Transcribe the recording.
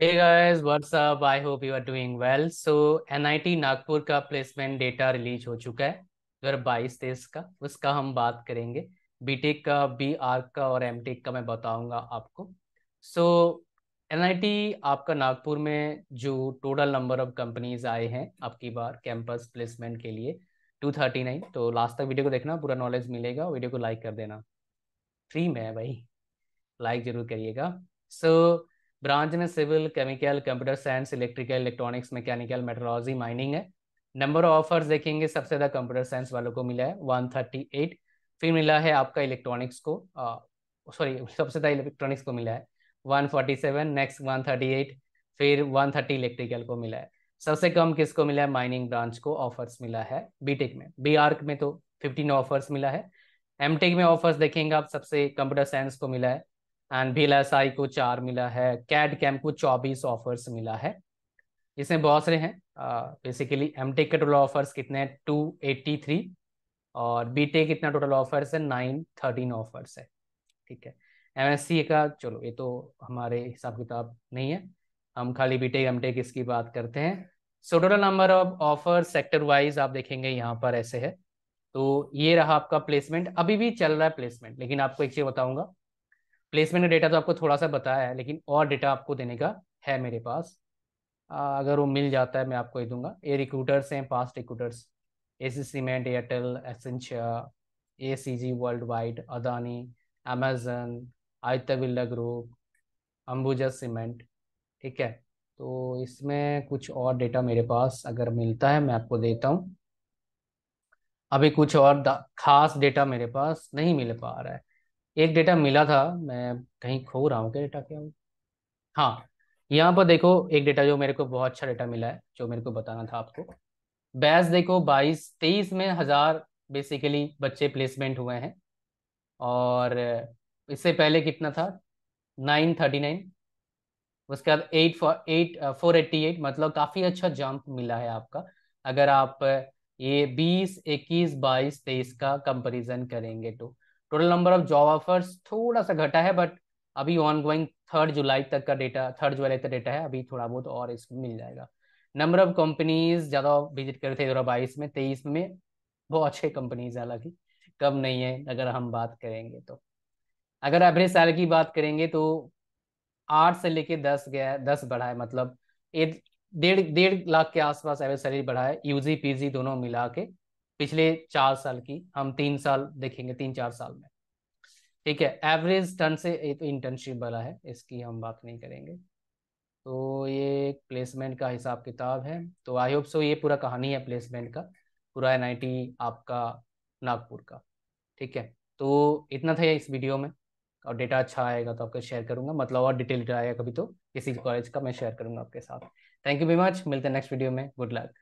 Hey guys, what's up? I hope you are doing well. So NIT Nagpur का placement data release हो चुका है दो हज़ार बाईस तेईस का। उसका हम बात करेंगे। बीटेक का बी आर्क का और एमटेक का मैं बताऊँगा आपको। सो so, NIT आपका नागपुर में जो टोटल नंबर ऑफ़ कंपनीज़ आए हैं आपकी बार कैंपस प्लेसमेंट के लिए 239 तो लास्ट तक वीडियो को देखना पूरा नॉलेज मिलेगा। वीडियो को लाइक कर देना। फ्री में है भाई। लाइक ज़रूर करिएगा। सो so, ब्रांच में civil, chemical, computer science, electrical, electronics, mechanical, metrology, mining है। नंबर ऑफ़ ऑफर्स देखेंगे, सबसे ज़्यादा कंप्यूटर साइंस वालों को मिला है, वन थर्टी एट। फिर मिला है आपका इलेक्ट्रॉनिक्स को सॉरी, सबसे ज़्यादा इलेक्ट्रॉनिक्स को मिला है, one forty seven, next one thirty eight, फिर वन थर्टी इलेक्ट्रिकल को मिला है। सबसे कम किसको मिला है? माइनिंग ब्रांच को ऑफर्स मिला है बीटेक में। बी आर्क में तो फिफ्टीन ऑफर्स मिला है। एमटेक में ऑफर्स देखेंगे आप, सबसे कंप्यूटर साइंस को मिला है एंड वी को चार मिला है। कैड कैम को चौबीस ऑफर्स मिला है। इसमें बहुत सारे हैं। बेसिकली एम टेक के टोटल ऑफर्स कितने हैं? टू एट्टी थ्री और बी टेक कितना टोटल ऑफर्स है? नाइन थर्टीन ऑफर्स है। ठीक है। एम एस सी का, चलो, ये तो हमारे हिसाब किताब नहीं है। हम खाली बी टेक एम टेक इसकी बात करते हैं। So total number of offer sector wise आप देखेंगे, यहाँ पर ऐसे है। तो ये रहा आपका प्लेसमेंट अभी भी चल रहा है प्लेसमेंट लेकिन आपको एक चीज़ बताऊँगा। प्लेसमेंट का डेटा तो आपको थोड़ा सा बताया है लेकिन और डेटा आपको देने का है मेरे पास। आ, अगर वो मिल जाता है मैं आपको ही दूँगा। ये रिक्रूटर्स हैं past recruiters A C cement Airtel Essentia A C G world wide Adani Amazon आयतविल्ला group Ambuja cement ठीक है? तो इसमें कुछ और डेटा मेरे पास अगर मिलता है मैं आपको देता हूँ। अभी कुछ और खास डेटा मेरे पास नहीं मिल पा रहा है। एक डेटा मिला था, मैं कहीं खो रहा हूँ क्या डेटा क्या हाँ यहाँ पर देखो एक डेटा जो मेरे को बहुत अच्छा डेटा मिला है, जो मेरे को बताना था आपको। बैच देखो बाईस, तेईस में हज़ार बेसिकली बच्चे प्लेसमेंट हुए हैं। और इससे पहले कितना था? Nine thirty nine. उसके बाद eight four eight four eighty eight मतलब काफ़ी अच्छा जंप मिला है आपका। अगर आप ये बीस, इक्कीस, बाईस, तेईस का कंपैरिजन करेंगे तो। Total number of job offers थोड़ा सा घटा है बट अभी ऑन गोइंग थर्ड जुलाई तक का डेटा थर्ड जुलाई तक डेटा है, अभी थोड़ा बहुत और इसमें मिल जाएगा। नंबर ऑफ़ कंपनीज़ ज़्यादा विज़िट करे थे दो हज़ार बाईस में, तेईस में बहुत अच्छे कंपनीज़ है हालाँकि, कम नहीं है अगर हम बात करेंगे तो। अगर एवरेज सैलरी की बात करेंगे तो आठ से लेके दस गया दस बढ़ा है मतलब डेढ़ डेढ़ लाख के आसपास एवरेज सैलरी बढ़ा है यूजी पीजी दोनों मिला के पिछले चार साल की, हम तीन साल देखेंगे, तीन चार साल में। ठीक है एवरेज टर्न से ये तो इंटर्नशिप वाला है, इसकी हम बात नहीं करेंगे। तो ये प्लेसमेंट का हिसाब किताब है। तो आई होप सो ये पूरा कहानी है प्लेसमेंट का, पूरा एनआईटी आपका नागपुर का। ठीक है तो इतना था इस वीडियो में। और डेटा अच्छा आएगा तो आपको शेयर करूँगा मतलब और डिटेल आएगा कभी तो किसी कॉलेज का मैं शेयर करूँगा आपके साथ। थैंक यू वेरी मच मिलते हैं नेक्स्ट वीडियो में। Good luck